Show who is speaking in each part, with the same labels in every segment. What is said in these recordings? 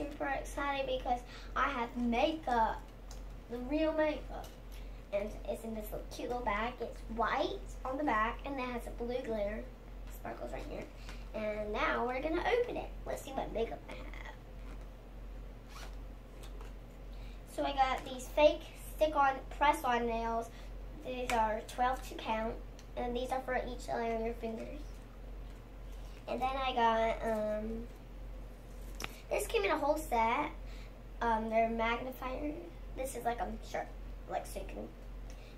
Speaker 1: super excited because I have makeup, the real makeup. And it's in this little cute little bag. It's white on the back and it has a blue glitter. Sparkles right here. And now we're gonna open it. Let's see what makeup I have. So I got these fake stick-on, press-on nails. These are 12 to count. And these are for each eye on your fingers. And then I got, um, this came in a whole set. Um, they're magnifier. This is like a sharp, like so you can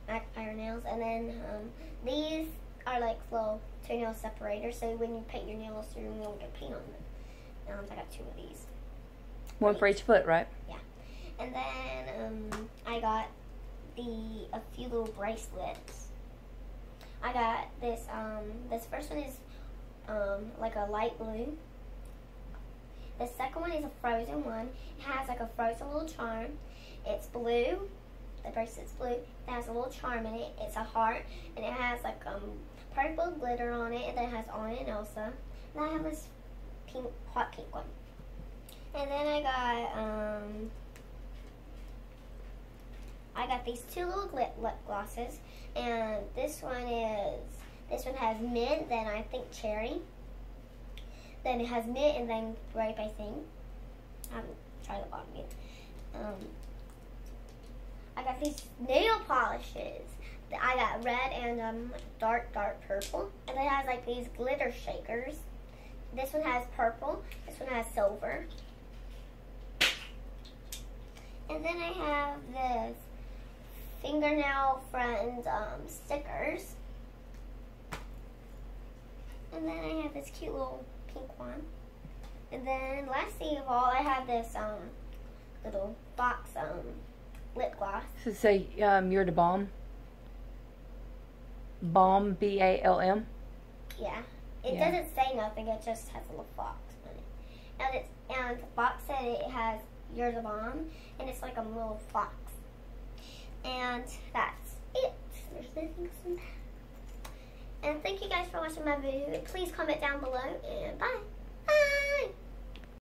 Speaker 1: magnify your nails. And then um, these are like little toenail separators. So when you paint your nails, you won't get paint on them. Um, I got two of these.
Speaker 2: One for each foot, right? Yeah.
Speaker 1: And then um, I got the a few little bracelets. I got this. Um, this first one is um, like a light blue. The second one is a frozen one. It has like a frozen little charm. It's blue. The bracelet's blue. It has a little charm in it. It's a heart, and it has like um purple glitter on it, and then it has Anna and Elsa. And I have this pink, hot pink one. And then I got um I got these two little lip, lip glosses, and this one is this one has mint, then I think cherry. Then it has mint and then grape, I think. I haven't tried the bottom yet. Um, I got these nail polishes. I got red and um, dark, dark purple. And it has like these glitter shakers. This one has purple. This one has silver. And then I have this fingernail friend um, stickers. And then I have this cute little pink one. And then lastly of all, I have this um, little box um, lip gloss.
Speaker 2: Does it say um, you're the bomb? Bomb, B A L M.
Speaker 1: Yeah. It
Speaker 2: Yeah.
Speaker 1: doesn't say nothing, it just has a little fox on it. And it's and the box said it has You're the Bomb and it's like a little fox. And that's it. There's nothing else in that. And thank you guys for watching my video. Please comment down below and bye.